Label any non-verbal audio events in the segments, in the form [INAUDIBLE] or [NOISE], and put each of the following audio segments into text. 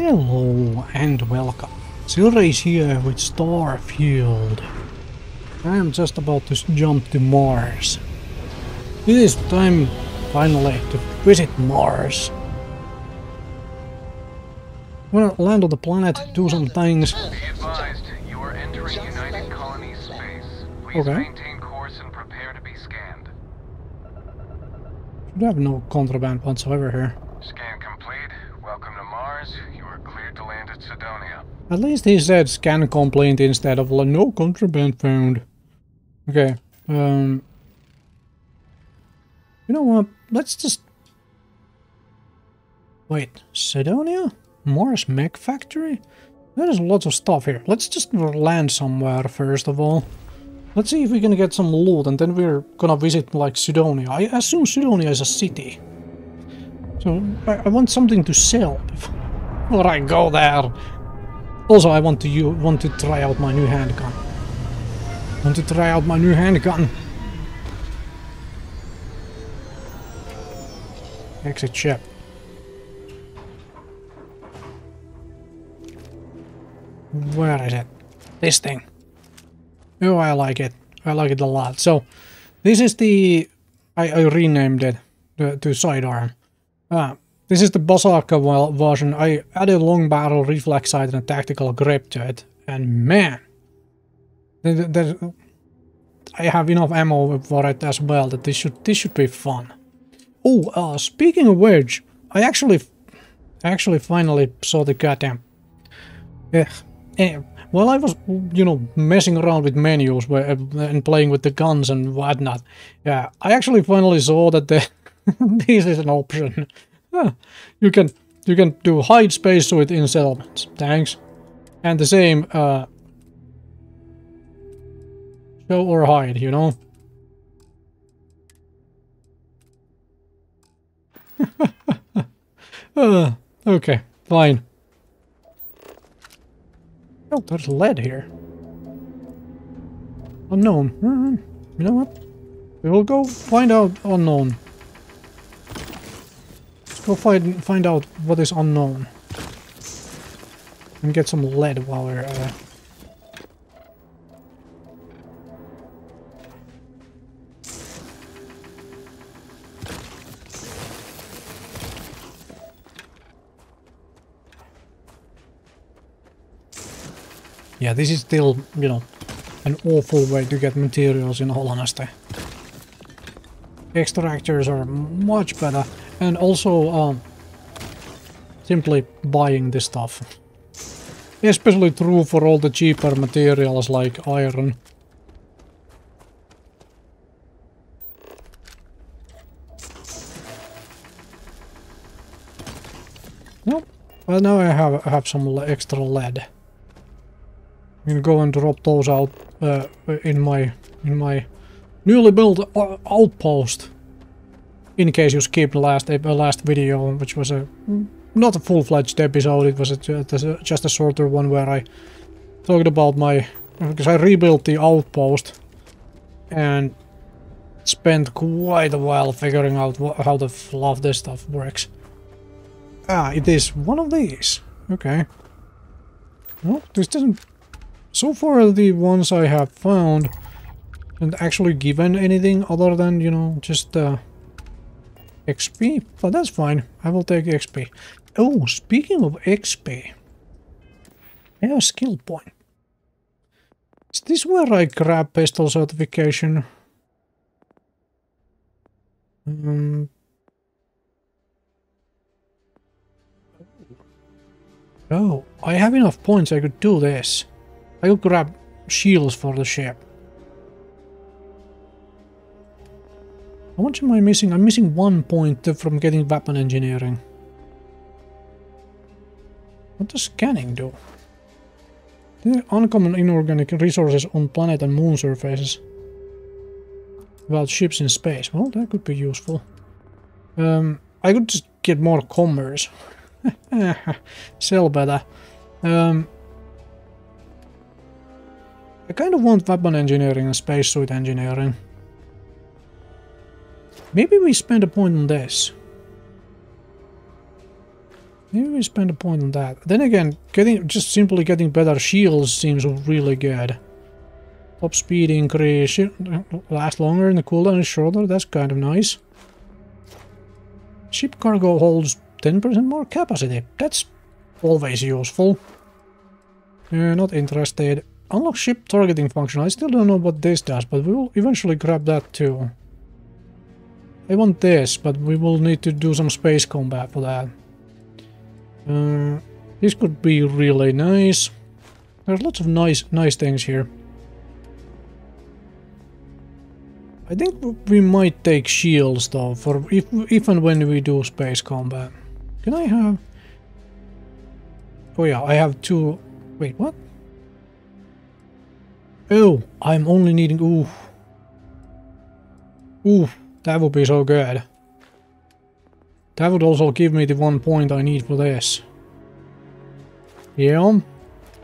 Hello and welcome. Silra is here with Starfield. I am just about to jump to Mars. It is time finally to visit Mars. Well, land on the planet, do some things. Advised, Okay. maintain course and prepare to be scanned. Should have no contraband whatsoever here. Scan complete. Welcome to Mars. You are cleared to land at Cydonia. At least he said scan complaint instead of no contraband found. Okay. Um. You know what? Let's just. Wait, Cydonia? Morris Mech Factory? There's lots of stuff here. Let's just land somewhere first of all. Let's see if we can get some loot and then we're gonna visit like Cydonia. I assume Cydonia is a city. So I, I want something to sell before I go there. Also, I want to you want to try out my new handgun. Want to try out my new handgun. Exit ship. Where is it? This thing. Oh, I like it. I like it a lot. So, this is the... I, I renamed it to, to sidearm. Ah, this is the wel- version. I added a long barrel reflex sight and a tactical grip to it. And man, there, there, I have enough ammo for it as well that this should this should be fun. Oh, uh, speaking of which, I actually, actually finally saw the goddamn. Yeah. Eh, while I was, you know, messing around with menus where, and playing with the guns and whatnot, yeah, I actually finally saw that the [LAUGHS] this is an option. Huh. You can you can do hide spacesuit in settlements. Thanks. And the same uh show or hide, you know. [LAUGHS] uh, okay, fine. Oh, there's lead here. Unknown. Hmm, You know what? We will go find out unknown. Go find find out what is unknown. And get some lead while we're uh, Yeah, this is still, you know, an awful way to get materials in all honesty. Extractors are much better, and also um, simply buying this stuff. Especially true for all the cheaper materials like iron. Well, now I have have some extra lead. I'm gonna go and drop those out uh, in my in my newly built uh, outpost. In case you skipped the last uh, last video, which was a not a full-fledged episode, it was a, just a- just a shorter one where I talked about my because I rebuilt the outpost and spent quite a while figuring out how the fluff this stuff works. Ah, it is one of these. Okay. Well, this doesn't so far, the ones I have found haven't actually given anything other than, you know, just uh, XP. But that's fine. I will take XP. Oh, speaking of XP. I have a skill point. Is this where I grab pistol certification? Um, oh, I have enough points I could do this. I could grab shields for the ship. How much am I missing? I'm missing one point from getting weapon engineering. What does scanning do? There are uncommon inorganic resources on planet and moon surfaces. About ships in space. Well, that could be useful. Um, I could just get more commerce. [LAUGHS] Sell better. Um, I kind of want weapon engineering and spacesuit engineering. Maybe we spend a point on this. Maybe we spend a point on that. Then again, getting just simply getting better shields seems really good. Top speed increase, last longer and the cooldown is shorter, that's kind of nice. Ship cargo holds 10% more capacity, that's always useful. Uh, not interested. Unlock ship targeting function, I still don't know what this does, but we will eventually grab that too. I want this, but we will need to do some space combat for that. Uh, this could be really nice. There's lots of nice, nice things here. I think we might take shields though, for if, if and when we do space combat. Can I have... Oh yeah, I have two... Wait, what? Oh, I'm only needing... Ooh. Ooh, that would be so good. That would also give me the one point I need for this. Yeah,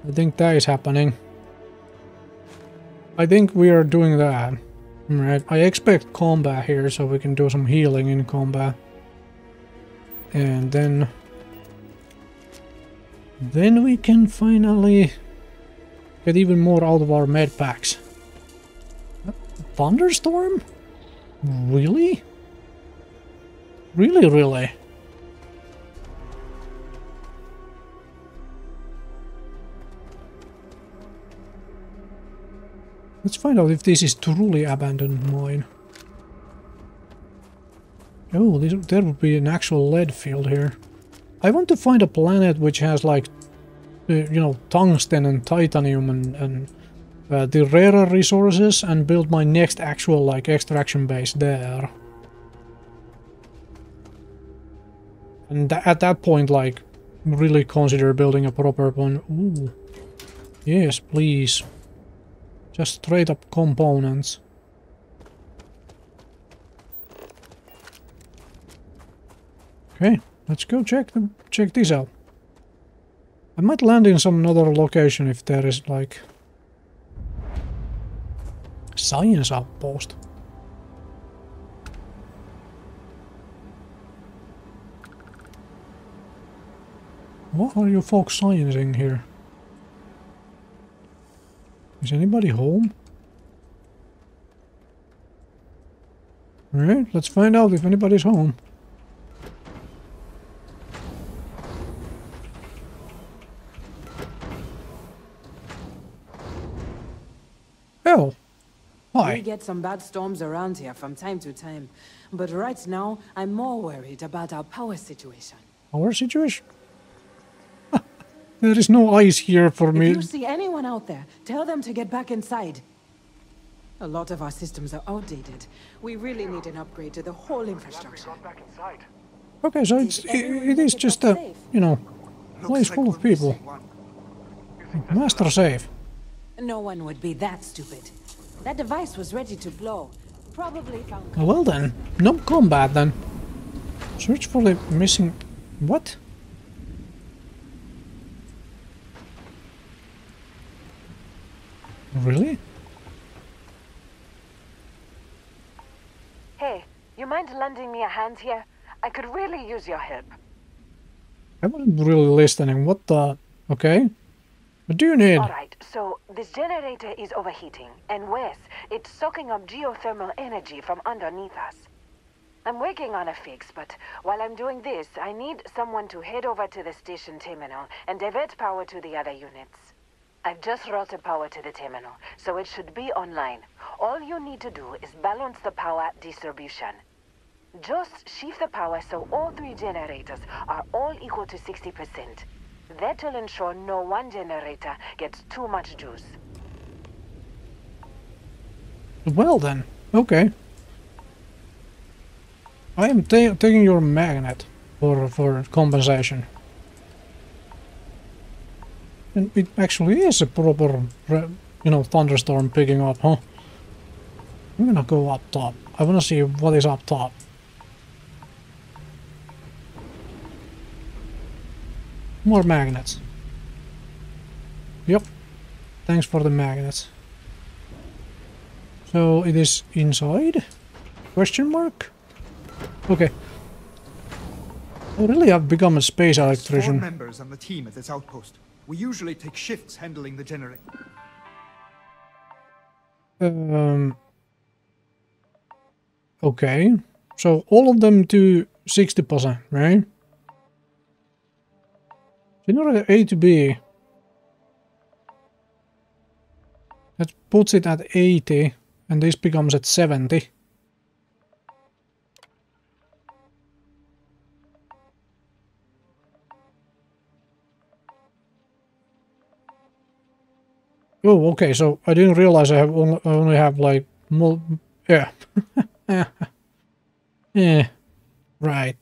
I think that is happening. I think we are doing that. Right, I expect combat here so we can do some healing in combat. And then... Then we can finally get even more out of our med packs. Thunderstorm? Really? Really, really? Let's find out if this is truly abandoned mine. Oh, this, there would be an actual lead field here. I want to find a planet which has like, uh, you know, tungsten and titanium and, and uh, the rarer resources and build my next actual like extraction base there. And th at that point, like, really consider building a proper one. Ooh. Yes, please. Just straight up components. Okay, let's go check them. check this out. I might land in some other location if there is like science outpost. What are you folks sciencing here? Is anybody home? Alright, let's find out if anybody's home. We get some bad storms around here from time to time, but right now I'm more worried about our power situation. Our situation? [LAUGHS] There is no ice here for me. If you see anyone out there, tell them to get back inside. A lot of our systems are outdated. We really need an upgrade to the whole infrastructure. Okay, so it's it, it is just a you know place full of people. Master safe. No one would be that stupid. That device was ready to blow. Probably found. Well then, no combat then. Search for the missing. What? Really? Hey, you mind lending me a hand here? I could really use your help. I wasn't really listening. What the? Okay. What do you need? Alright, so this generator is overheating, and worse, it's soaking up geothermal energy from underneath us. I'm working on a fix, but while I'm doing this, I need someone to head over to the station terminal and divert power to the other units. I've just routed power to the terminal, so it should be online. All you need to do is balance the power distribution. Just shift the power so all three generators are all equal to 60%. That will ensure no one generator gets too much juice. Well then, okay. I am ta taking your magnet for for compensation. And it actually is a proper, you know, thunderstorm picking up, huh? I'm gonna go up top. I wanna see what is up top. More magnets. Yep. Thanks for the magnets. So it is inside? Question mark? Okay. I really have become a space electrician. Four members on the team at this outpost. We usually take shifts handling the generator. Um, okay, so all of them do 60%, right? Generator A to B. That puts it at 80, and this becomes at 70. Oh, okay. So I didn't realize I have only, I only have like mul yeah. [LAUGHS] yeah. Right.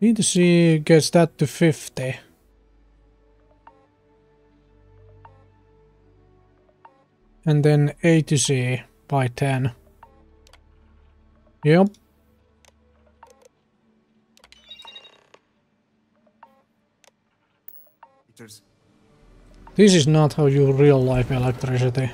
Need to see gets that to 50. And then A to C by 10. Yep. This is not how you real life electricity.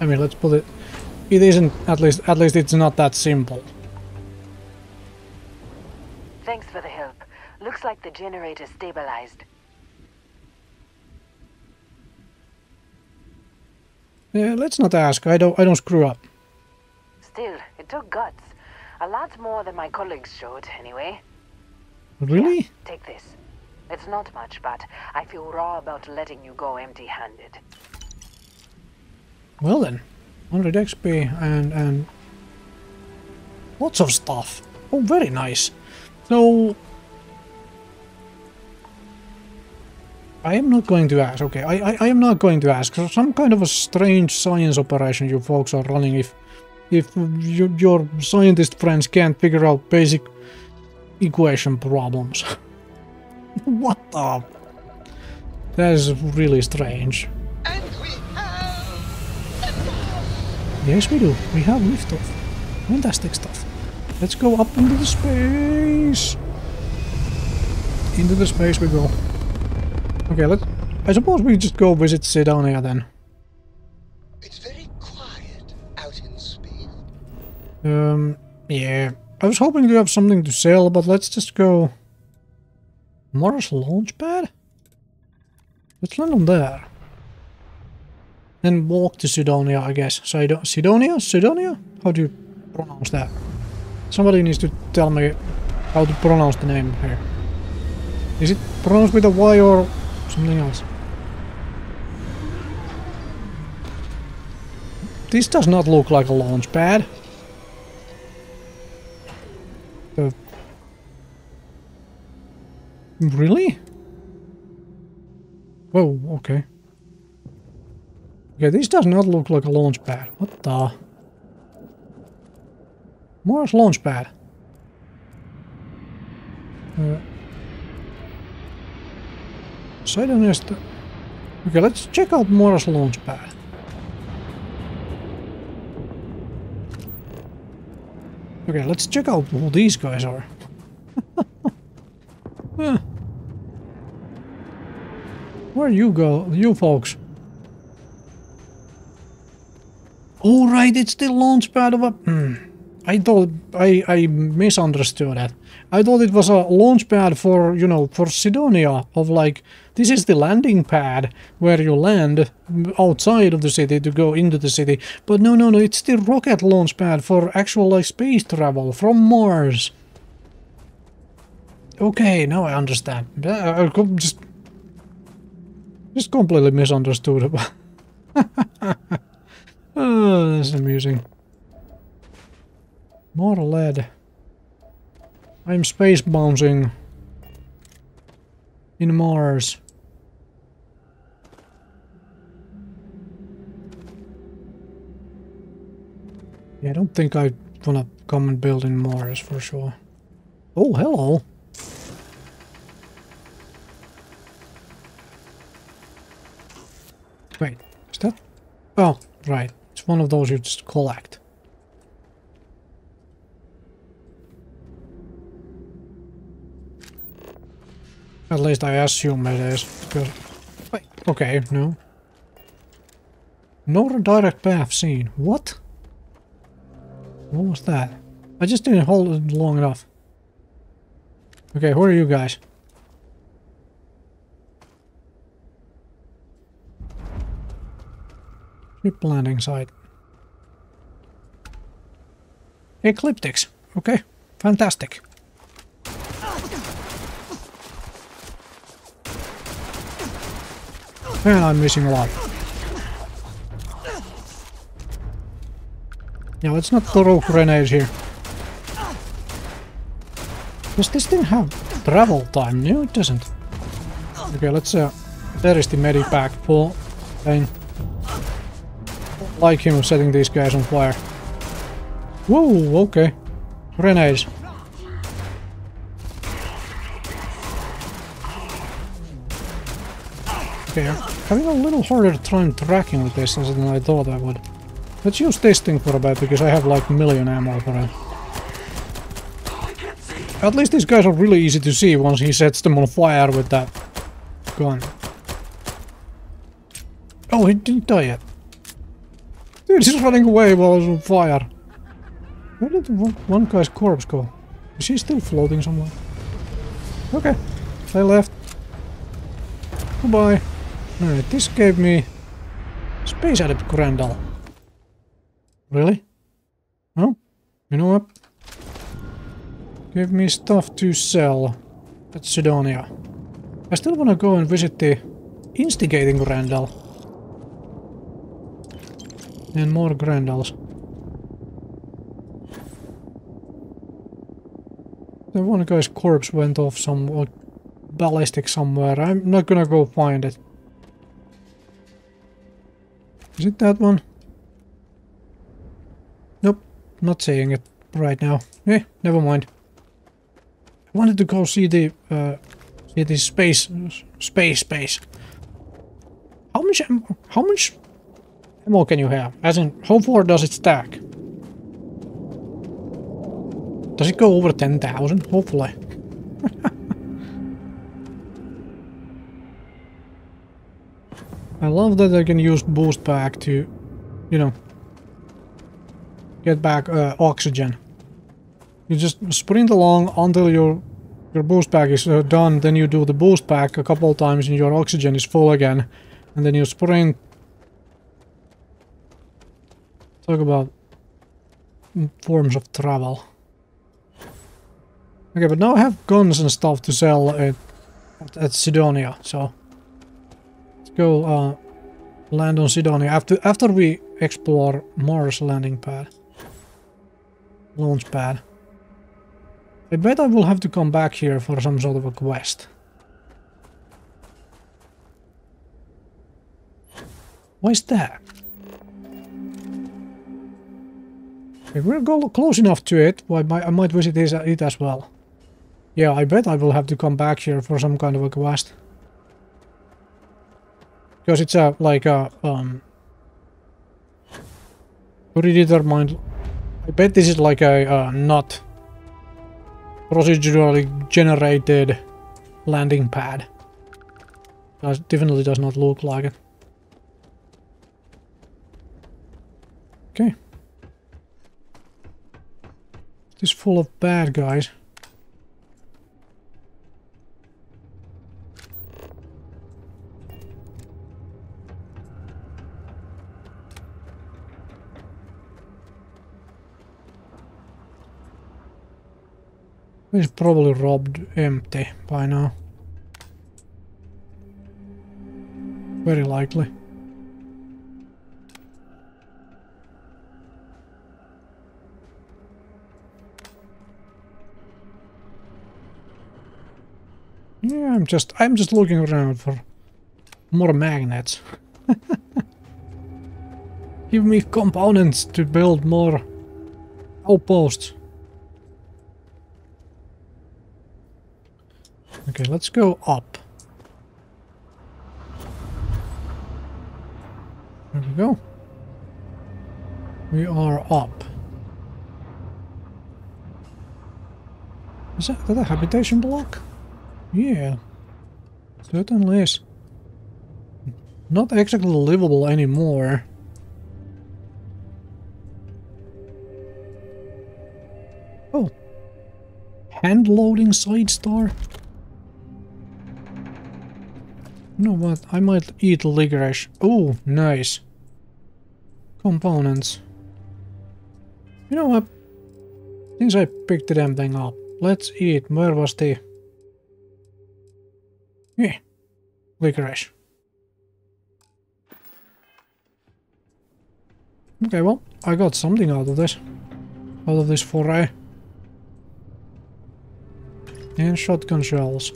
I mean, let's put it. It isn't at least. At least it's not that simple. Thanks for the help. Looks like the generator stabilized. Yeah, let's not ask. I don't. I don't screw up. Still, it took guts. A lot more than my colleagues showed, anyway. Really? Take this. It's not much, but I feel raw about letting you go empty-handed. Well then, 100 XP and and lots of stuff. Oh, very nice. So I am not going to ask. Okay, I, I I am not going to ask. Some kind of a strange science operation you folks are running. If if you, your scientist friends can't figure out basic equation problems. [LAUGHS] what the? That is really strange. Yes, we do. We have liftoff. Fantastic stuff. Let's go up into the space. Into the space we go. Okay, let's... I suppose we just go visit Cydonia then. It's very quiet out in space. Um, yeah. I was hoping to have something to sell, but let's just go... Mars launch pad? Let's land on there. Then walk to Cydonia, I guess. Sido Cydonia? Cydonia? How do you pronounce that? Somebody needs to tell me how to pronounce the name here. Is it pronounced with a Y or something else? This does not look like a launch pad. Uh, really? Whoa, okay. Okay, this does not look like a launch pad. What the? Mars launch pad. Uh, Sidon is the... Okay, let's check out Mars launch pad. Okay, let's check out who these guys are. [LAUGHS] Where you go, you folks? All right, it's the launch pad of a. Hmm. I thought I I misunderstood that. I thought it was a launch pad for you know for Cydonia of like this is the landing pad where you land outside of the city to go into the city. But no no no, it's the rocket launch pad for actual like space travel from Mars. Okay, now I understand. I just just completely misunderstood. [LAUGHS] oh, is amusing. More lead. I'm space bouncing. In Mars. Yeah, I don't think I wanna come and build in Mars for sure. Oh, hello. Wait, is that? Oh, right. It's one of those you just collect. At least I assume it is. Because... Wait, okay, no. No direct path seen. What? What was that? I just didn't hold it long enough. Okay, who are you guys? Ship landing site. Ecliptics. Okay, fantastic. And I'm missing a lot. Yeah, let's not throw grenades here. Does this thing have travel time? No, it doesn't. Okay, let's uh, there is the medipack full thing. Like him setting these guys on fire. Whoa, okay. Grenades. Okay, I'm having a little harder time tracking with this than I thought I would. Let's use this thing for a bit, because I have like a million ammo for it. At least these guys are really easy to see once he sets them on fire with that gun. Oh, he didn't die yet. Dude, he's running away while he's on fire. Where did one, one guy's corpse go? Is he still floating somewhere? Okay, they left. Goodbye. Alright, this gave me Space Adept Grendel. Really? Oh, you know what? Give me stuff to sell at Cydonia. I still want to go and visit the Instigating Grendel. And more Grendels. The one guy's corpse went off some ballistic somewhere. I'm not gonna go find it. Is it that one? Nope, not saying it right now. Eh, never mind. I wanted to go see the uh, see the space space space. How much how much ammo can you have? As in, how far does it stack? Does it go over 10,000? Hopefully. [LAUGHS] I love that I can use boost pack to, you know, get back uh, oxygen. You just sprint along until your your boost pack is uh, done, then you do the boost pack a couple times and your oxygen is full again, and then you sprint. Talk about forms of travel. Okay, but now I have guns and stuff to sell at, at Cydonia, so let's go uh, land on Cydonia after after we explore Mars landing pad, launch pad. I bet I will have to come back here for some sort of a quest. Why is that? If we're go close enough to it, I might, I might visit it as well. Yeah, I bet I will have to come back here for some kind of a quest. Because it's a, like a, um... Predetermined... I bet this is like a, uh, not procedurally generated landing pad. That definitely does not look like it. Okay. Is full of bad guys. It's probably robbed empty by now. Very likely. I'm just I'm just looking around for more magnets. [LAUGHS] Give me components to build more outposts. Okay, let's go up. There we go. We are up. Is that, that a habitation block? Yeah. Certainly is. Not exactly livable anymore. Oh. Hand loading side star? You know what? I might eat licorice. Oh, nice. Components. You know what? Since I picked the damn thing up, let's eat. Where was the... Yeah. Licorice. Okay, well, I got something out of this. Out of this foray. And shotgun shells.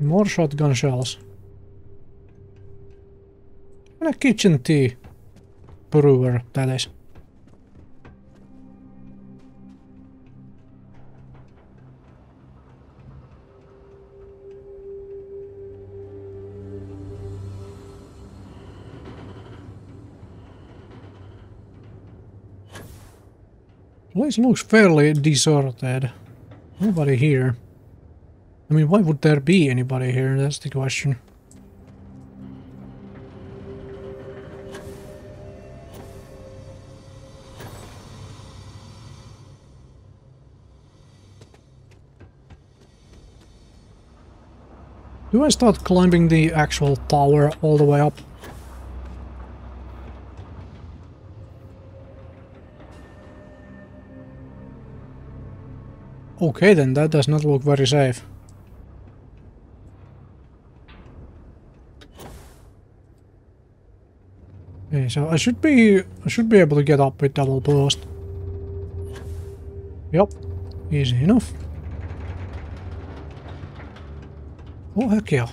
More shotgun shells. And a kitchen tea brewer, that is. Place looks fairly deserted. Nobody here. I mean, why would there be anybody here? That's the question. Do I start climbing the actual tower all the way up? Okay then, that does not look very safe. Okay, so I should be I should be able to get up with double boost. Yep, easy enough. Oh heck yeah.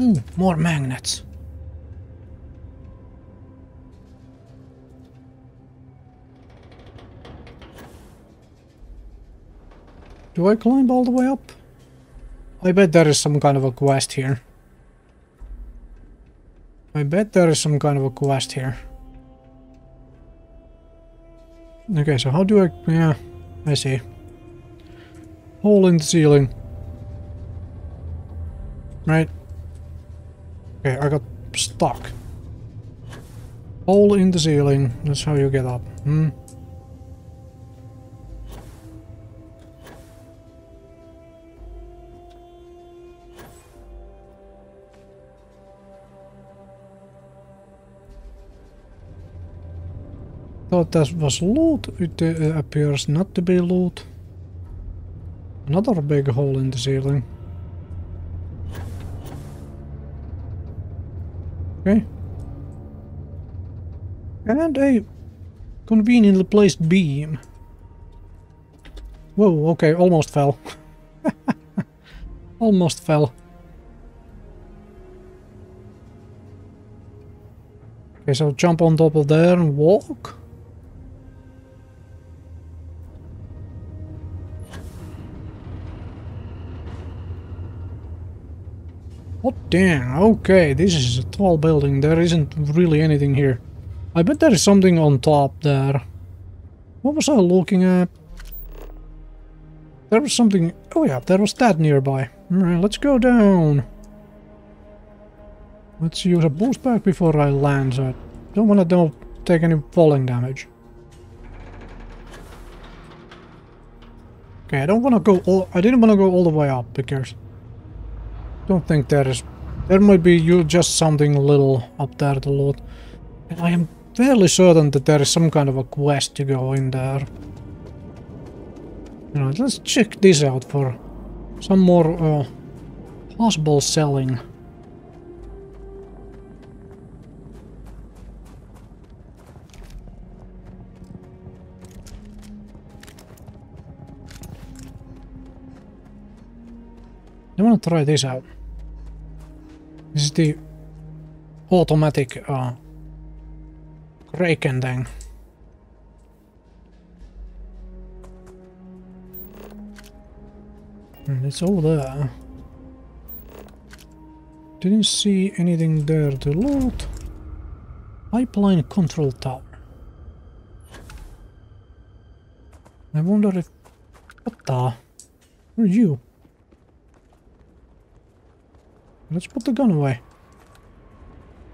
Ooh, more magnets. Do I climb all the way up? I bet there is some kind of a quest here. I bet there is some kind of a quest here. Okay, so how do I... Yeah, I see. Hole in the ceiling. Right. Okay, I got stuck. Hole in the ceiling. That's how you get up. Hmm. Thought that was loot. It uh, appears not to be loot. Another big hole in the ceiling. Okay. And a conveniently placed beam. Whoa, okay, almost fell. [LAUGHS] almost fell. Okay, so jump on top of there and walk. Damn, okay, this is a tall building, there isn't really anything here. I bet there is something on top there. What was I looking at? There was something... Oh yeah, there was that nearby. Alright, let's go down. Let's use a boost pack before I land, so I don't want to take any falling damage. Okay, I don't want to go all... I didn't want to go all the way up, because don't think there is... There might be you just something a little up there to loot. And I am fairly certain that there is some kind of a quest to go in there. You know, let's check this out for some more uh, possible selling. I want to try this out. Is the automatic uh, Kraken thing. And it's all there. Didn't see anything there to loot. Pipeline control tower. I wonder if What the? Who are you? Let's put the gun away.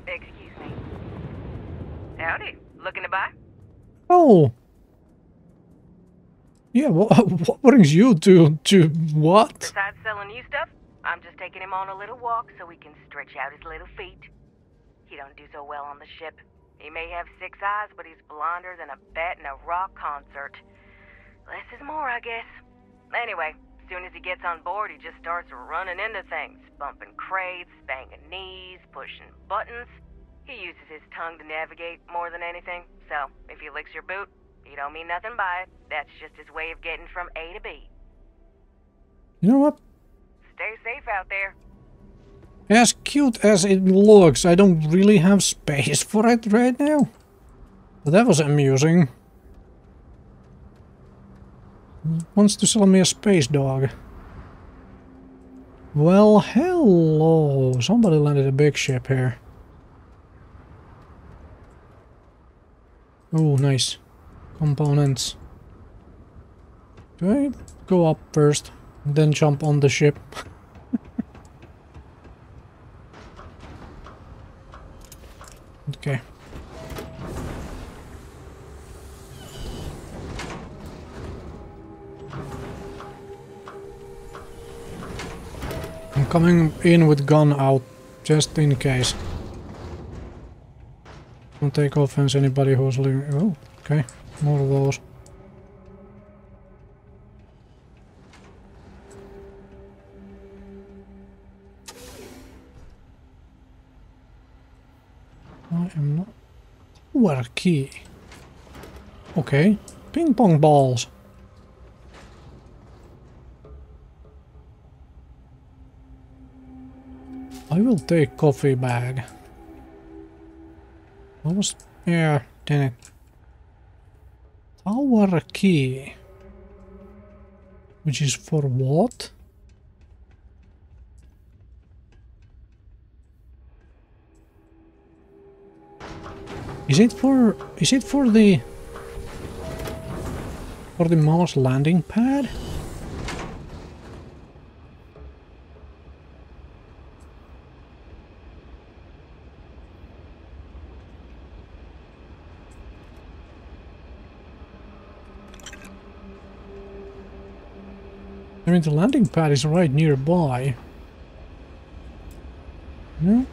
Excuse me. Howdy. Looking to buy? Oh. Yeah, what, [LAUGHS] what brings you to, to what? Besides selling you stuff, I'm just taking him on a little walk so he can stretch out his little feet. He don't do so well on the ship. He may have six eyes, but he's blonder than a bat in a rock concert. Less is more, I guess. Anyway, soon as he gets on board, he just starts running into things, bumping crates, banging knees, pushing buttons. He uses his tongue to navigate more than anything, so if he licks your boot, you don't mean nothing by it. That's just his way of getting from A to B. You know what? Stay safe out there. As cute as it looks, I don't really have space [LAUGHS] for it right now. But that was amusing. Wants to sell me a space dog. Well, hello. Somebody landed a big ship here. Oh, nice. Components. Do I go up first, then jump on the ship? [LAUGHS] okay. Coming in with gun out, just in case. Don't take offense anybody who's living... Oh, okay. More of those. I am not... Where key? Okay. Ping pong balls. I will take coffee bag. Was... Yeah, damn it. Tower key. Which is for what? Is it for... Is it for the... For the Mars landing pad? Mean, the landing pad is right nearby. No?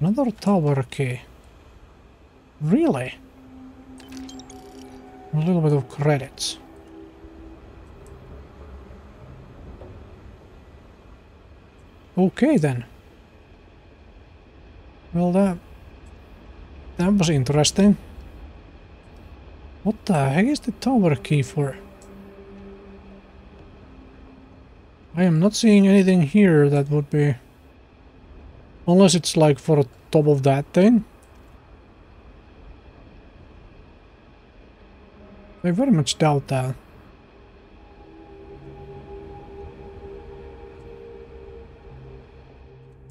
Another tower key. Really? A little bit of credits. Okay then. Well that... That was interesting. What the heck is the tower key for? I am not seeing anything here that would be... Unless it's like for the top of that thing. I very much doubt that.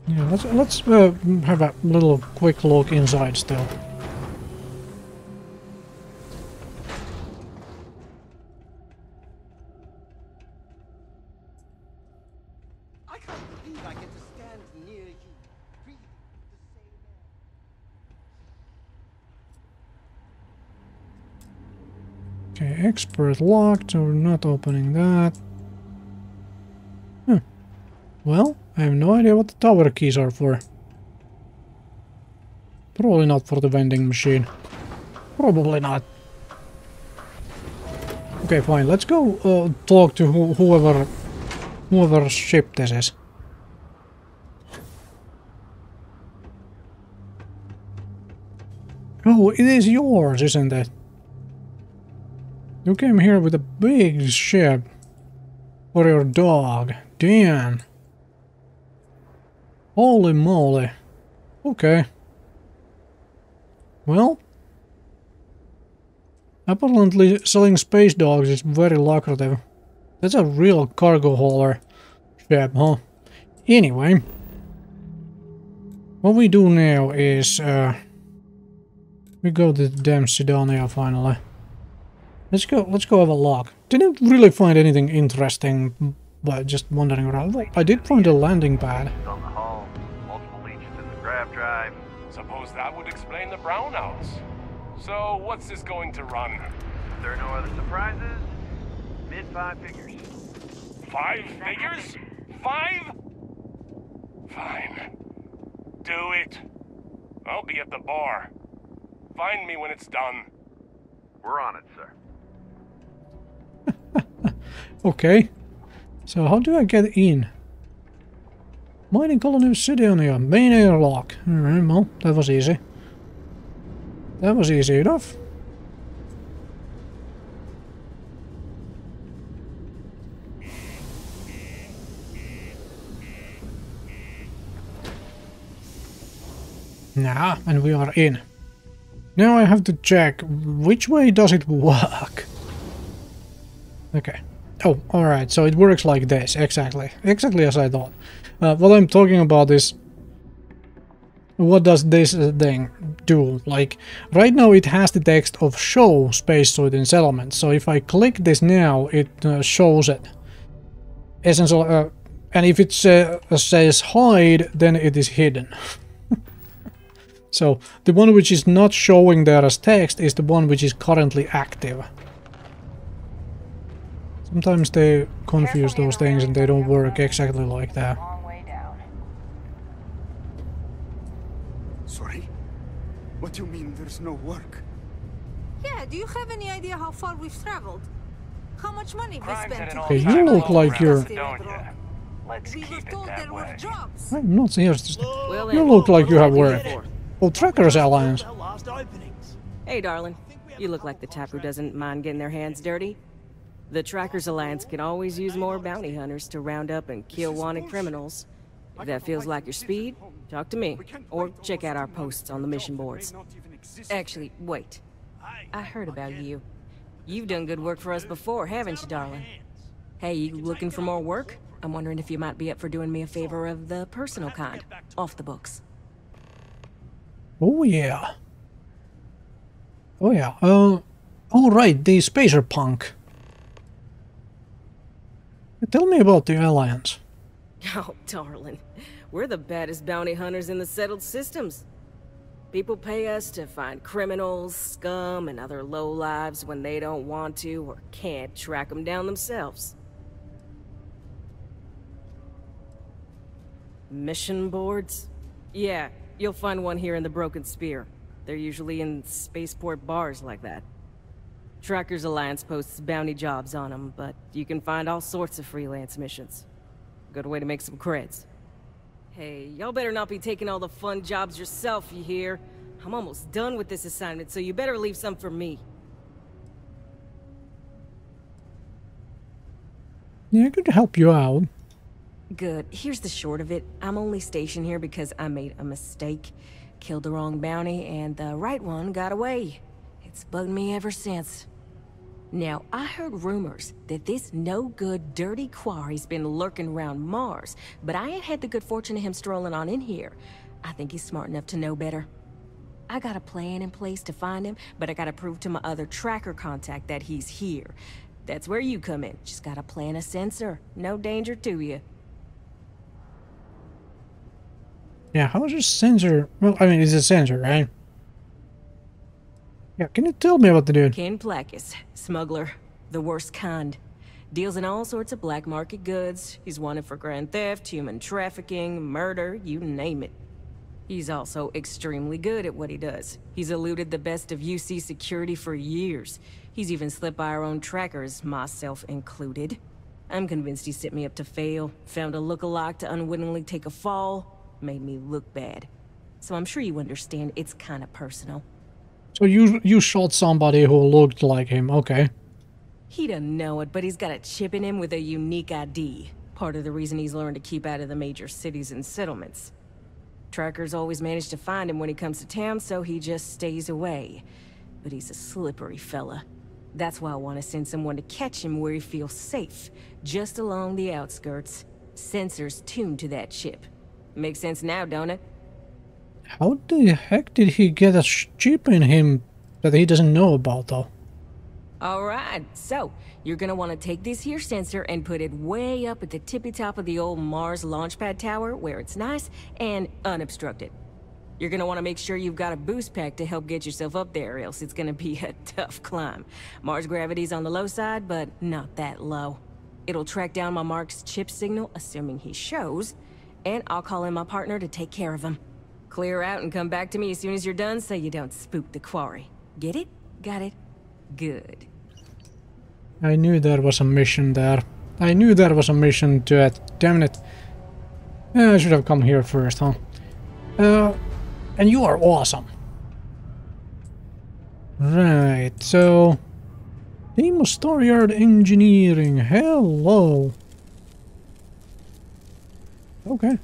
Yeah, let's let's uh, have a little quick look inside still. Believe I get to stand near you, breathe the same air. Okay, expert locked, so we're not opening that. Hmm. Well, I have no idea what the tower keys are for. Probably not for the vending machine. Probably not. Okay, fine. Let's go uh, talk to who whoever ship this is. Oh, it is yours, isn't it? You came here with a big ship. For your dog. Damn. Holy moly. Okay. Well. Apparently selling space dogs is very lucrative. That's a real cargo hauler ship, huh? Anyway. What we do now is uh, We go to the damn Cydonia finally. Let's go. Let's go have a look. Didn't really find anything interesting, but just wandering around. Well, I did find a landing pad. on the hull, multiple leeches in the grav drive. Suppose that would explain the brownouts. So, what's this going to run? If there are no other surprises, mid five figures. Five figures? Five? Fine. Do it. I'll be at the bar. Find me when it's done. We're on it, sir. [LAUGHS] Okay. So how do I get in? Mining colony city on Cydonia, main airlock. Alright, well, that was easy. That was easy enough. Nah, and we are in. Now I have to check which way does it work. Okay. Oh, alright, so it works like this, exactly. Exactly as I thought. Uh, what I'm talking about is... What does this uh, thing do? Like, right now it has the text of show spacesuit in settlement, so if I click this now, it uh, shows it. Essential, uh, and if it uh, says hide, then it is hidden. [LAUGHS] so, the one which is not showing there as text is the one which is currently active. Sometimes they confuse those things and they don't work exactly like that. Long way down. Sorry? What do you mean there's no work? Yeah, do you have any idea how far we've traveled? How much money we Crime's spent at Okay, you look like you're- Let's We keep were it told that there were jobs. I'm not here. Just... Well, You look like you have work. For? Oh, Trackers Alliance. Hey, darling. You look like the type who doesn't mind getting their hands dirty. The Trackers Alliance can always use more bounty hunters to round up and kill wanted criminals. If that feels like your speed, talk to me. Or check out our posts on the mission boards. Actually, wait. I heard about you. You've done good work for us before, haven't you, darling? Hey, you looking for more work? I'm wondering if you might be up for doing me a favor of the personal kind, off the books. Oh yeah. Oh yeah. Uh, all right, the spacer punk. Tell me about the alliance. [LAUGHS] Oh, darling. We're the baddest bounty hunters in the settled systems. People pay us to find criminals, scum, and other lowlives when they don't want to or can't track them down themselves. Mission boards? Yeah, you'll find one here in the Broken Spear. They're usually in spaceport bars like that. Trackers Alliance posts bounty jobs on them, but you can find all sorts of freelance missions. Good way to make some creds. Hey, y'all better not be taking all the fun jobs yourself, you hear? I'm almost done with this assignment, so you better leave some for me. Yeah, I could help you out. Good. Here's the short of it. I'm only stationed here because I made a mistake. Killed the wrong bounty, and the right one got away. It's bugged me ever since. Now, I heard rumors that this no-good, dirty quarry's been lurking around Mars, but I ain't had the good fortune of him strolling on in here. I think he's smart enough to know better. I got a plan in place to find him, but I gotta prove to my other tracker contact that he's here. That's where you come in. Just gotta plant a sensor. No danger to you. Yeah, how is a sensor? Well, I mean, it's a sensor, right? Yeah, can you tell me about the dude? Ken Placus, smuggler, the worst kind. Deals in all sorts of black market goods. He's wanted for grand theft, human trafficking, murder, you name it. He's also extremely good at what he does. He's eluded the best of UC security for years. He's even slipped by our own trackers, myself included. I'm convinced he set me up to fail, found a look-alike to unwittingly take a fall, made me look bad. So I'm sure you understand it's kind of personal. So you you shot somebody who looked like him, okay. He doesn't know it, but he's got a chip in him with a unique ID. Part of the reason he's learned to keep out of the major cities and settlements. Trackers always manage to find him when he comes to town, so he just stays away. But he's a slippery fella. That's why I want to send someone to catch him where he feels safe, just along the outskirts. Sensors tuned to that chip. Makes sense now, don't it? How the heck did he get a chip in him that he doesn't know about though? Alright, so you're gonna want to take this here sensor and put it way up at the tippy top of the old Mars launchpad tower where it's nice and unobstructed. You're gonna want to make sure you've got a boost pack to help get yourself up there, else it's gonna be a [LAUGHS] tough climb. Mars gravity's on the low side, but not that low. It'll track down my Mark's chip signal, assuming he shows, and I'll call in my partner to take care of him. Clear out and come back to me as soon as you're done so you don't spook the quarry. Get it? Got it? Good. I knew there was a mission there. I knew there was a mission to it. Damn it. I should have come here first, huh? Uh, and you are awesome. Right, so... Deimos Staryard Engineering, hello! Okay.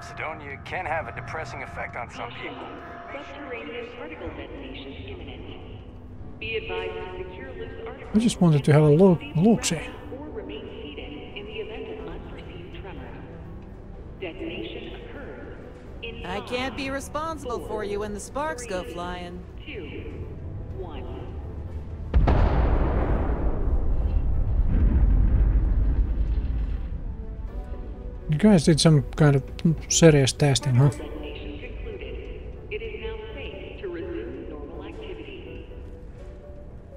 Cydonia can have a depressing effect on some people. Subterranean particle detonation imminent. Be advised to secure loose articles I just wanted to have a look, look see. or remain seated in the event of unforeseen tremors. Detonation occurs in I can't be responsible for you when the sparks go flying. You guys did some kind of serious testing, huh?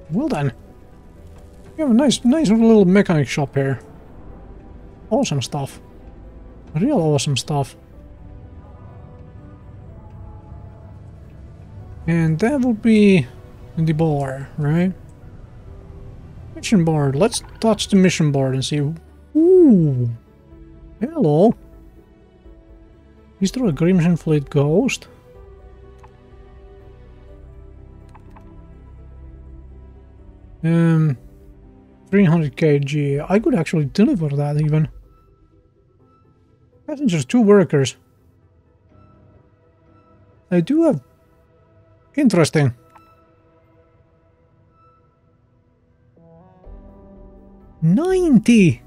Well then. You have a nice, nice little mechanic shop here. Awesome stuff. Real awesome stuff. And that would be the bar, right? Mission board. Let's touch the mission board and see. Ooh. Hello. Is there a Crimson Fleet ghost? Um, 300 kg. I could actually deliver that even. Passengers, two workers. I do have... Interesting. Ninety.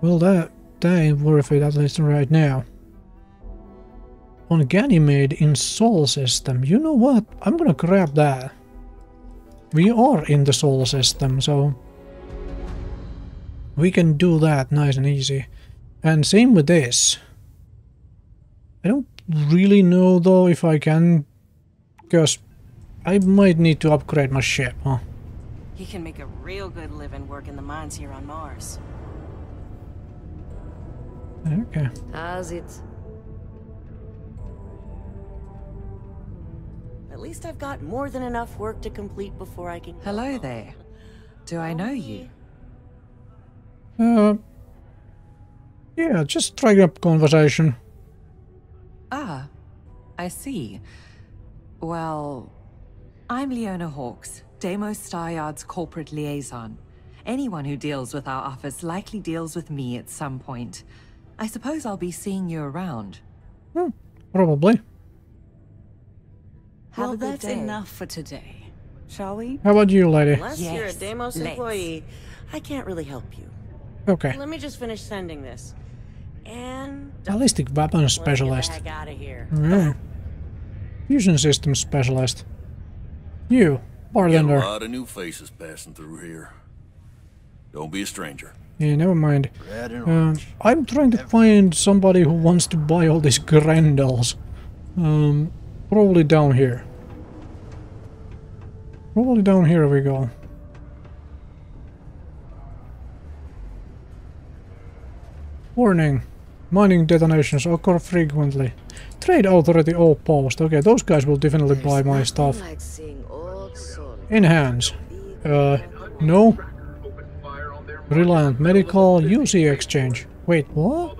Well, that that ain't worth it at least right now. On Ganymede in Sol system. You know what? I'm gonna grab that. We are in the Solar system, so we can do that nice and easy. And same with this. I don't really know though if I can, because I might need to upgrade my ship, huh? He can make a real good living working the mines here on Mars. Okay. How's it? At least I've got more than enough work to complete before I can. Hello there. Do I know you? Uh, yeah, just strike up conversation. Ah, I see. Well, I'm Leona Hawks, Deimos Staryard's corporate liaison. Anyone who deals with our office likely deals with me at some point. I suppose I'll be seeing you around. Hmm, Probably. Have Well, that's day. enough for today. Shall we? How about you, lady? Unless you're a Yes, Deimos let's. employee, I can't really help you. Okay. Let me just finish sending this. And Ballistic weapons let's get the specialist. heck out of here. Yeah. Fusion systems specialist. You, Got a lot of new faces passing through here. Don't be a stranger. Yeah, never mind. Red Um, I'm trying to find somebody who wants to buy all these Grendels. Um, probably down here. Probably down here we go. Warning. Mining detonations occur frequently. Trade Authority Outpost. Okay, those guys will definitely buy my stuff. Like seeing old soul. Enhance. Uh, no. Reliant Medical UC Exchange. Wait, what?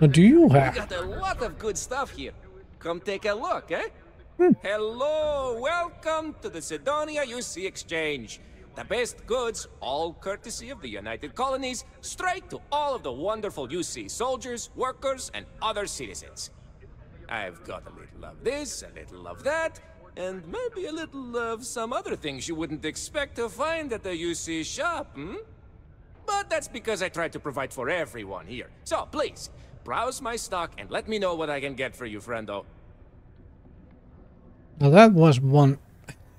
What do you have? We got a lot of good stuff here. Come take a look, eh? Hello, welcome to the Cydonia UC Exchange. The best goods, all courtesy of the United Colonies, straight to all of the wonderful UC soldiers, workers, and other citizens. I've got a little of this, a little of that, and maybe a little of some other things you wouldn't expect to find at the UC shop, hmm? But that's because I try to provide for everyone here. So please, browse my stock and let me know what I can get for you, friendo. Now that was one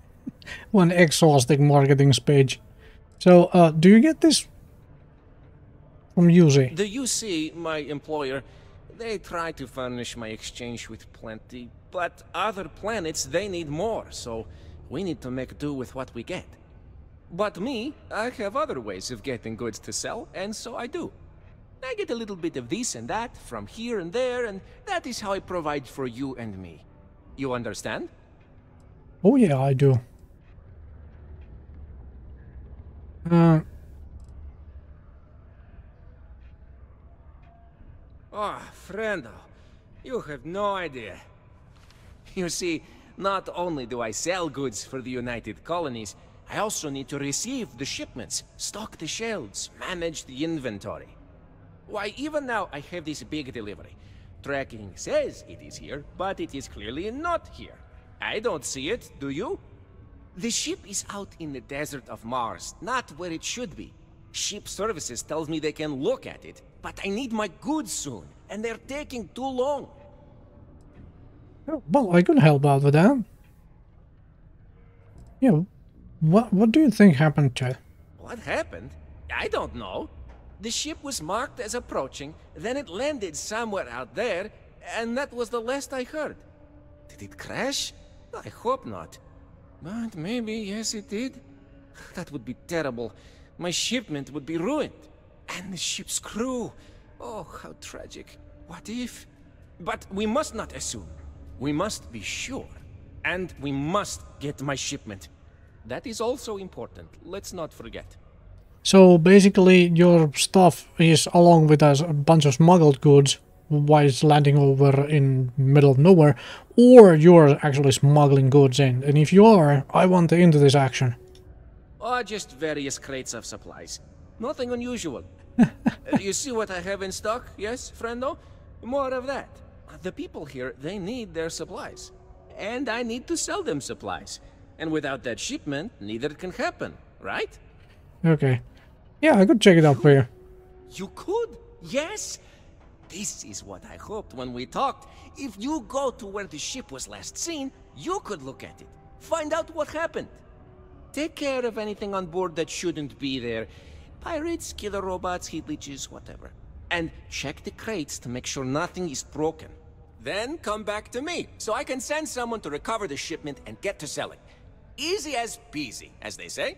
[LAUGHS] one exhausting marketing speech. So, uh, do you get this from UC? The UC, my employer, they try to furnish my exchange with plenty, but other planets, they need more, so we need to make do with what we get. But me, I have other ways of getting goods to sell, and so I do. I get a little bit of this and that from here and there, and that is how I provide for you and me. You understand? Oh yeah, I do. Uh, Oh, friendo, you have no idea. You see, not only do I sell goods for the United Colonies, I also need to receive the shipments, stock the shelves, manage the inventory. Why, even now I have this big delivery. Tracking says it is here, but it is clearly not here. I don't see it, do you? The ship is out in the desert of Mars, not where it should be. Ship services tells me they can look at it, but I need my goods soon, and they're taking too long. well, I can help out with that. Yeah, what what do you think happened to it? What happened? I don't know. The ship was marked as approaching, then it landed somewhere out there, and that was the last I heard. Did it crash? I hope not. But maybe, yes, it did. That would be terrible. My shipment would be ruined. And the ship's crew. Oh, how tragic. What if? But we must not assume. We must be sure. And we must get my shipment. That is also important. Let's not forget. So basically your stuff is along with us a bunch of smuggled goods while it's landing over in middle of nowhere or you're actually smuggling goods in and if you are I want to into this action. Or just various crates of supplies. Nothing unusual. [LAUGHS] Uh, you see what I have in stock, yes, friendo? More of that. The people here, they need their supplies. And I need to sell them supplies. And without that shipment, neither can happen, right? Okay. Yeah, I could check it out for you. You could? Yes? This is what I hoped when we talked. If you go to where the ship was last seen, you could look at it. Find out what happened. Take care of anything on board that shouldn't be there. Pirates, killer robots, heat leeches, whatever. And check the crates to make sure nothing is broken. Then come back to me, so I can send someone to recover the shipment and get to selling. Easy as peasy, as they say.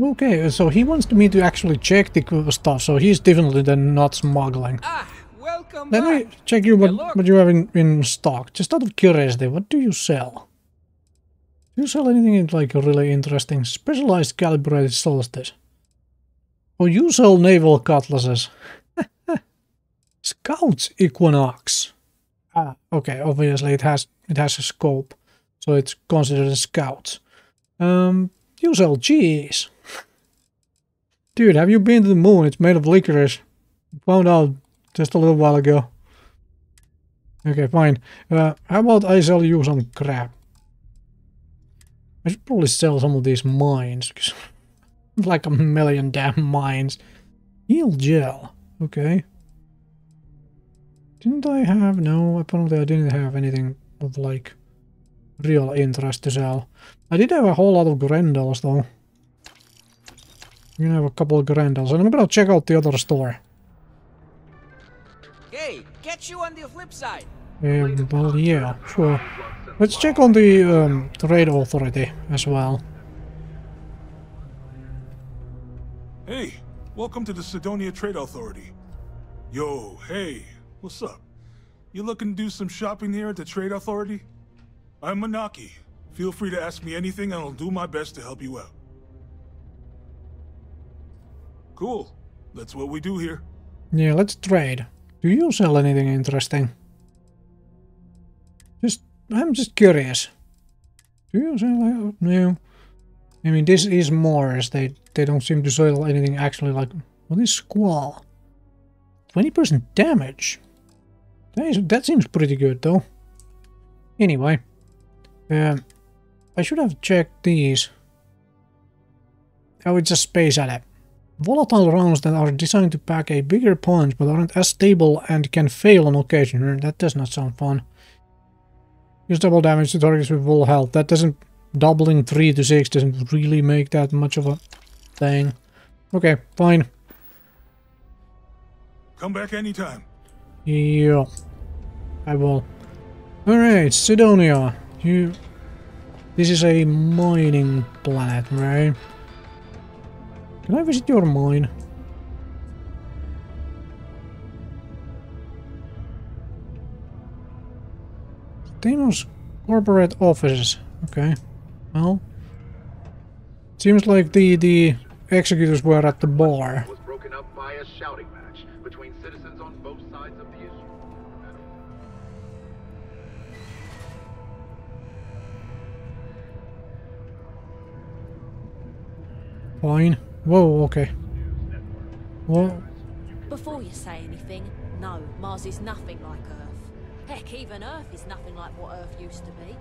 Okay, so he wants me to actually check the stuff, so he's definitely then not smuggling. Ah, welcome Let back. me check you what, what you have in, in stock. Just out of curiosity, what do you sell? Do you sell anything like really interesting? Specialized calibrated solstice. Oh, you sell naval cutlasses. [LAUGHS] Scouts Equinox. Ah, okay, obviously it has it has a scope, so it's considered a scout. Um, sell cheese. Dude, have you been to the moon? It's made of licorice. Found out just a little while ago. Okay, fine. Uh, how about I sell you some crap? I should probably sell some of these mines, because [LAUGHS] like a million damn mines. Heal gel. Okay. Didn't I have... No, apparently I didn't have anything of like real interest to sell. I did have a whole lot of Grendels though. I'm gonna have a couple of Grendels, and I'm gonna check out the other store. Hey, catch you on the flip side. Um, well, yeah, sure. Let's check on the um, trade authority as well. Hey, welcome to the Cydonia Trade Authority. Yo, hey, what's up? You looking to do some shopping here at the Trade Authority? I'm Manaki. Feel free to ask me anything and I'll do my best to help you out. Cool. That's what we do here. Yeah, let's trade. Do you sell anything interesting? Just, I'm just curious. Do you sell? No. I mean, this is Mars. They they don't seem to sell anything actually like. What is Squall? Twenty percent damage. That is that seems pretty good though. Anyway, um, I should have checked these. Oh, it's a space adept. Volatile rounds that are designed to pack a bigger punch but aren't as stable and can fail on occasion. Hmm, That does not sound fun. Use double damage to targets with full health. That doesn't... Doubling 3 to 6 doesn't really make that much of a thing. Okay, fine. Come back anytime. Yeah. I will. Alright, Cydonia. You... This is a mining planet, right? Can I visit your mine? Thanos corporate offices. Okay. Well. Seems like the the executors were at the bar. Fine. Whoa, okay. What? Before you say anything, no, Mars is nothing like Earth. Heck, even Earth is nothing like what Earth used to be.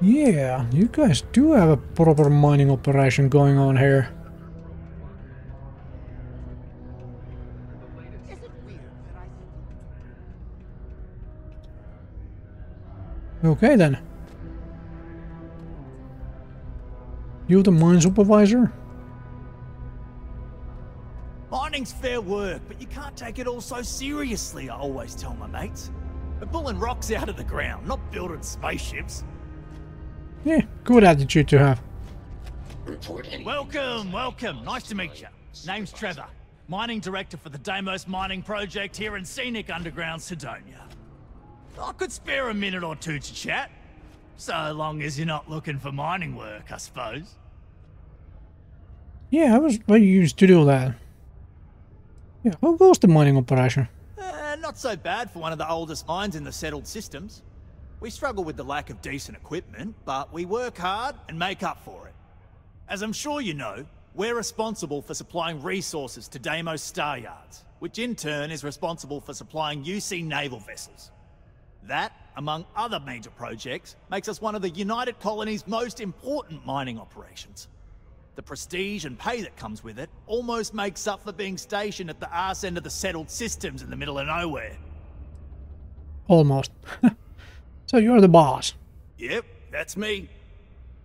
Yeah, you guys do have a proper mining operation going on here. Okay then. You the mine supervisor? Mining's fair work, but you can't take it all so seriously, I always tell my mates. We're pulling rocks out of the ground, not building spaceships. Yeah, good attitude to have. Welcome, welcome. Nice to meet you. Name's Trevor, mining director for the Deimos mining project here in scenic underground Cydonia. I could spare a minute or two to chat. So long as you're not looking for mining work, I suppose. Yeah, I was I used to do that. Yeah, how goes the mining operation? Uh, not so bad for one of the oldest mines in the settled systems. We struggle with the lack of decent equipment, but we work hard and make up for it. As I'm sure you know, we're responsible for supplying resources to Deimos Star Yards, which in turn is responsible for supplying UC naval vessels. That, among other major projects, makes us one of the United Colony's most important mining operations. The prestige and pay that comes with it almost makes up for being stationed at the arse end of the settled systems in the middle of nowhere. Almost. [LAUGHS] so you're the boss. Yep, that's me.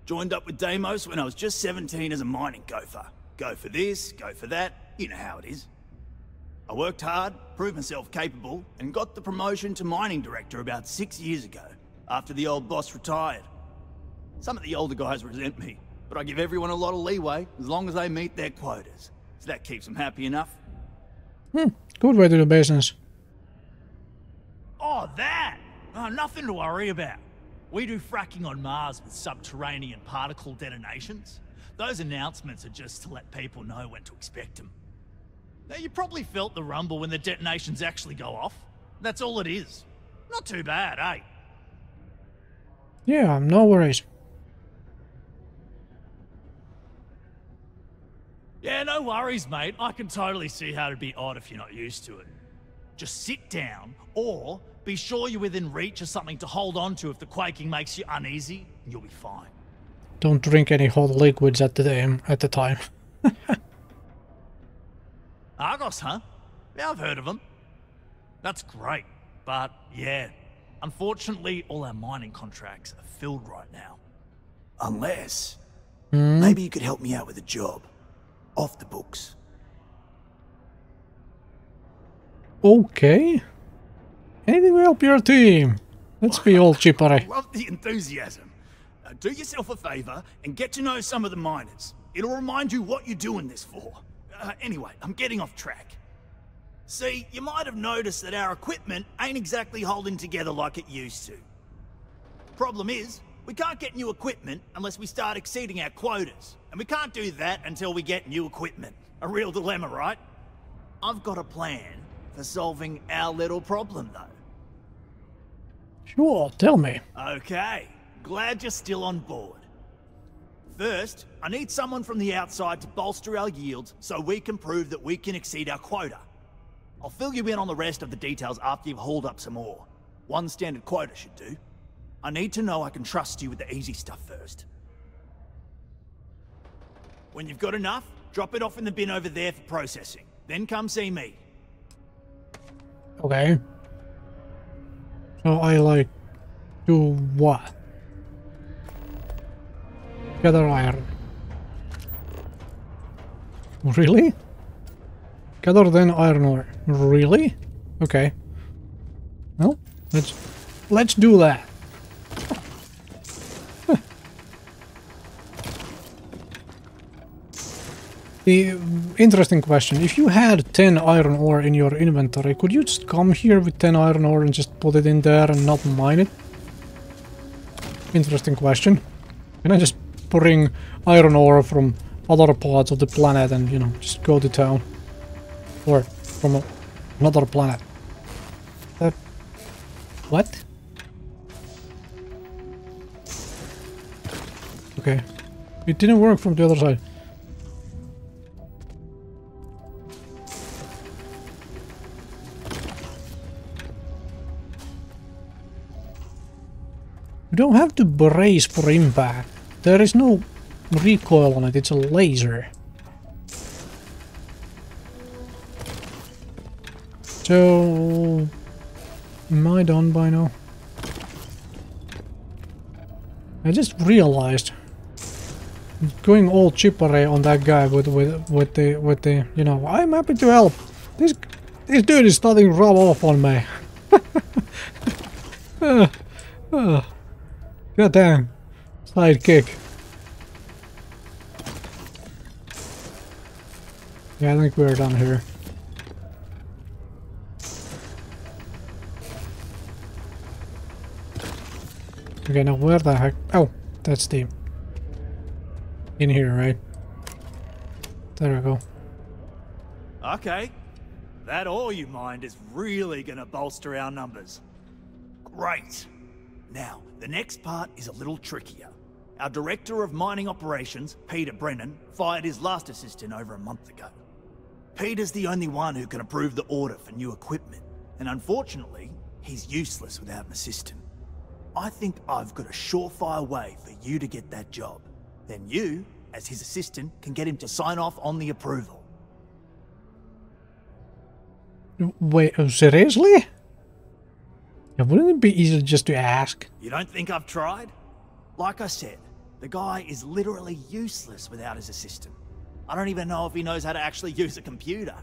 Joined up with Deimos when I was just 17 as a mining gopher. Go for this, go for that, you know how it is. I worked hard, proved myself capable, and got the promotion to mining director about six years ago, after the old boss retired. Some of the older guys resent me, but I give everyone a lot of leeway as long as they meet their quotas. So that keeps them happy enough. Hmm, good way to do business. Oh, that! Oh, nothing to worry about. We do fracking on Mars with subterranean particle detonations. Those announcements are just to let people know when to expect them. Now, you probably felt the rumble when the detonations actually go off. That's all it is. Not too bad, eh? Yeah, I'm no worries. Yeah, no worries, mate. I can totally see how it'd be odd if you're not used to it. Just sit down, or be sure you're within reach of something to hold on to if the quaking makes you uneasy, and you'll be fine. Don't drink any hot liquids at the time. At the time. [LAUGHS] Argos, huh? Yeah, I've heard of them. That's great, but yeah, unfortunately, all our mining contracts are filled right now. Unless, Hmm? maybe you could help me out with a job. Off the books. Okay. Anything to help your team. Let's be all chippery. [LAUGHS] Love the enthusiasm. Now, do yourself a favor and get to know some of the miners. It'll remind you what you're doing this for. Uh, anyway, I'm getting off track. See, you might have noticed that our equipment ain't exactly holding together like it used to. Problem is, we can't get new equipment unless we start exceeding our quotas. And we can't do that until we get new equipment. A real dilemma, right? I've got a plan for solving our little problem, though. Sure, tell me. Okay, glad you're still on board. First, I need someone from the outside to bolster our yields so we can prove that we can exceed our quota. I'll fill you in on the rest of the details after you've hauled up some more. One standard quota should do. I need to know I can trust you with the easy stuff first. When you've got enough, drop it off in the bin over there for processing. Then come see me. Okay. So I like do what? Gather iron. Really? Gather then iron ore. Really? Okay. Well, let's let's do that. The interesting question, if you had 10 iron ore in your inventory, could you just come here with 10 iron ore and just put it in there and not mine it? Interesting question. Can I just bring iron ore from other parts of the planet and, you know, just go to town? Or from another planet? That... What? Okay. It didn't work from the other side. You don't have to brace for impact. There is no recoil on it, it's a laser. So... Am I done by now? I just realized going all chippery on that guy with with with the with the you know I'm happy to help. This this dude is starting to rub off on me. [LAUGHS] uh, uh. God damn. Side kick. Yeah, I think we're done here. Okay, now where the heck? Oh, that's the... In here, right? There we go. Okay. That all you mind is really gonna bolster our numbers. Great. Now, the next part is a little trickier. Our Director of Mining Operations, Peter Brennan, fired his last assistant over a month ago. Peter's the only one who can approve the order for new equipment, and unfortunately, he's useless without an assistant. I think I've got a surefire way for you to get that job. Then you, as his assistant, can get him to sign off on the approval. Wait, seriously? Yeah, wouldn't it be easier just to ask? You don't think I've tried? Like I said, the guy is literally useless without his assistant. I don't even know if he knows how to actually [LAUGHS] use a computer.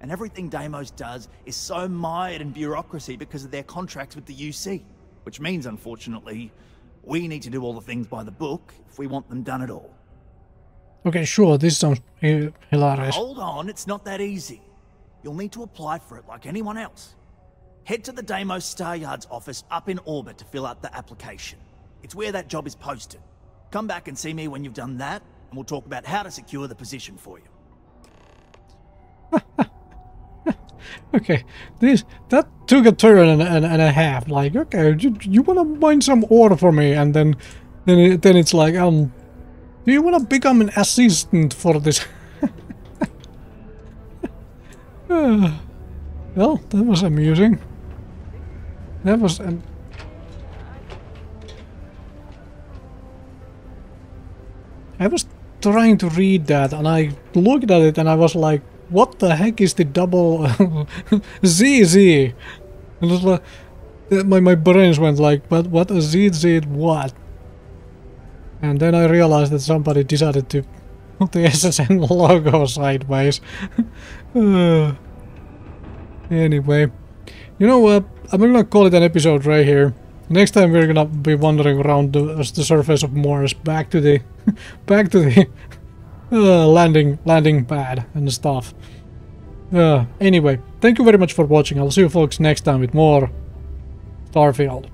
And everything Deimos does is so mired in bureaucracy because of their contracts with the UC. Which means, unfortunately, we need to do all the things by the book if we want them done at all. Okay, sure, this sounds hilarious. Hold on, it's not that easy. You'll need to apply for it like anyone else. Head to the Deimos Star Yard's office up in orbit to fill out the application. It's where that job is posted. Come back and see me when you've done that, and we'll talk about how to secure the position for you. [LAUGHS] okay, this that took a turn and, and, and a half. Like, okay, you, you want to mine some ore for me, and then then it, then it's like, um, do you want to become an assistant for this? [LAUGHS] [SIGHS] well, that was amusing. That was. Um, I was trying to read that, and I looked at it, and I was like, what the heck is the double [LAUGHS] ZZ? Like, my, my brains went like, but what a ZZ what? And then I realized that somebody decided to put the [LAUGHS] SSN logo sideways. [LAUGHS] uh, anyway, you know what? I'm gonna call it an episode right here. Next time we're gonna be wandering around the, the surface of Mars, back to the, [LAUGHS] back to the [LAUGHS] uh, landing landing pad and stuff. Uh, anyway, thank you very much for watching. I'll see you folks next time with more Starfield.